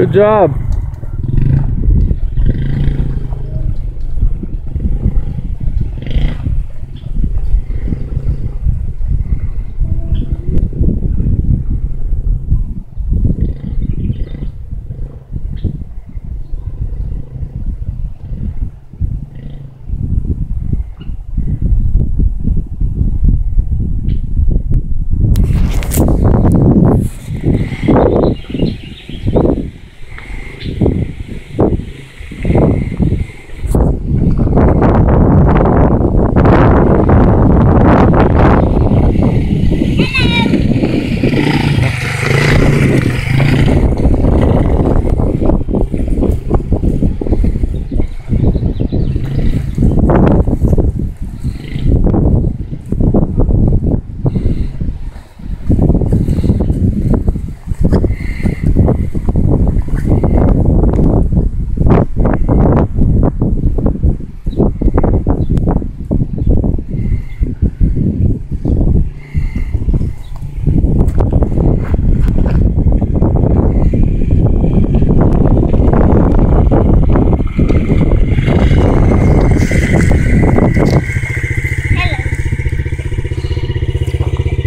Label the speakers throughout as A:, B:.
A: Good job.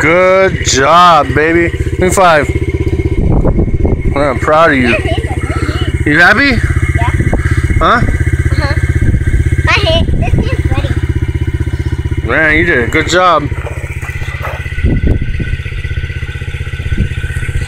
A: Good job, baby. Give me five. I'm proud of you. You happy?
B: Yeah.
A: Huh?
B: Uh-huh. My hand, this is ready.
A: Man, you did a good job.